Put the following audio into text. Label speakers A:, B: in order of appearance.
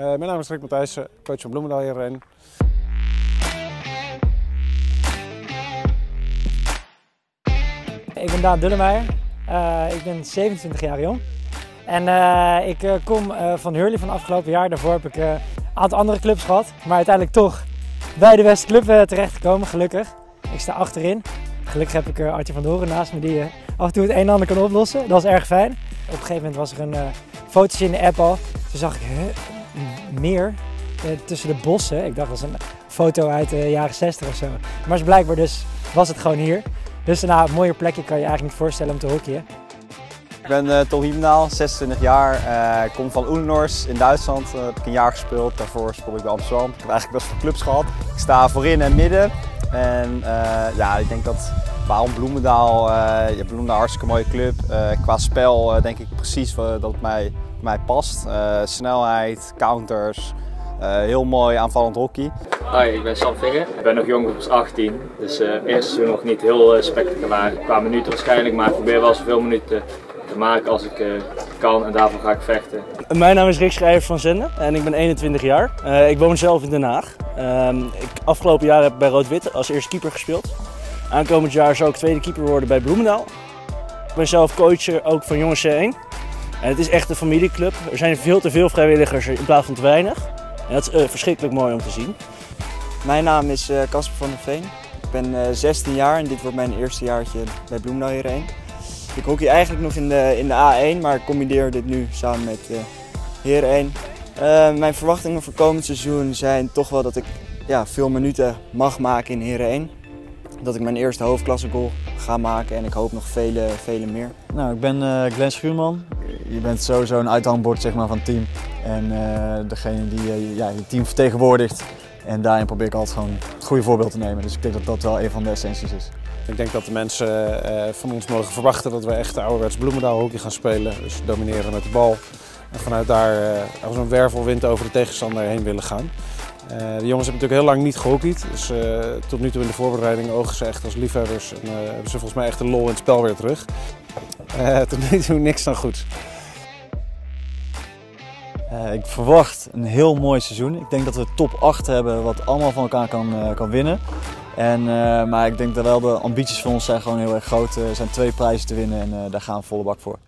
A: mijn naam is Rick Matthijssen, coach van Bloemendaal hierheen.
B: Ik ben Daan Dullemeijer. Uh, ik ben 27 jaar jong. En uh, ik kom van Hurley van afgelopen jaar. Daarvoor heb ik een aantal andere clubs gehad. Maar uiteindelijk toch bij de beste club terechtgekomen, gelukkig. Ik sta achterin. Gelukkig heb ik Artje van Doren naast me die af en toe het een en ander kan oplossen. Dat is erg fijn. Op een gegeven moment was er een fotootje in de app al. Toen zag ik meer tussen de bossen. Ik dacht dat was een foto uit de jaren 60 of zo. Maar is blijkbaar dus was het gewoon hier. Dus nou, een mooier plekje kan je eigenlijk niet voorstellen om te hockeyen.
C: Ik ben uh, Hiemendaal, 26 jaar. Uh, ik kom van Oelenors in Duitsland. Uh, heb ik een jaar gespeeld. Daarvoor speel ik bij Amsterdam. Ik heb eigenlijk best veel clubs gehad. Ik sta voorin en midden. En ja, ik denk dat waarom Bloemendaal, uh, ja, Bloemendaal hartstikke mooie club. qua spel denk ik precies dat het mij, mij past. snelheid, counters, heel mooi aanvallend hockey.
D: Hoi, ik ben Sam Vigge. Ik ben nog jong, ik was 18. Dus uh, eerste seizoen nog niet heel uh, spectaculair. Qua minuten waarschijnlijk, maar ik probeer wel zoveel minuten te maken als ik uh, kan en daarvoor ga ik vechten.
E: Mijn naam is Rick Schrijver van Zenden en ik ben 21 jaar. ik woon zelf in Den Haag. Ehm, ik, afgelopen jaar heb ik bij Rood-Wit als eerste keeper gespeeld. Aankomend jaar zou ik tweede keeper worden bij Bloemendaal. Ik ben zelf coach ook van Jongens C1. En het is echt een familieclub. Er zijn veel te veel vrijwilligers in plaats van te weinig. En dat is verschrikkelijk mooi om te zien.
F: Mijn naam is eh, Casper van der Veen. Ik ben 16 eh, jaar en dit wordt mijn eerste jaartje bij Bloemendaal hierheen. Ik hockey eigenlijk nog in de, in de A1, maar ik combineer dit nu samen met uh, Heer 1. mijn verwachtingen voor komend seizoen zijn toch wel dat ik ja, veel minuten mag maken in Heer 1. Dat ik mijn eerste hoofdklasse goal ga maken en ik hoop nog vele, vele meer.
G: Nou, ik ben uh, Glenn Schuurman. Je bent sowieso een uithangbord zeg maar, van het team. En uh, degene die ja, je team vertegenwoordigt. En daarin probeer ik altijd gewoon het goede voorbeeld te nemen. Dus ik denk dat dat wel een van de essenties is.
A: Ik denk dat de mensen uh, van ons mogen verwachten dat we echt ouderwets Bloemendaal hockey gaan spelen. Dus domineren met de bal. En vanuit daar uh, als een wervelwind over de tegenstander heen willen gaan. Uh, de jongens hebben natuurlijk heel lang niet gehockeyd. Dus tot nu toe in de voorbereiding ogen ze echt als liefhebbers. En hebben ze volgens mij echt de lol in het spel weer terug. tot nu toe niks dan goed.
G: Ik verwacht een heel mooi seizoen. Ik denk dat we top 8 hebben wat allemaal van elkaar kan, kan winnen. En, maar ik denk dat wel de ambities van ons zijn gewoon heel erg groot. Er zijn twee prijzen te winnen en daar gaan we volle bak voor.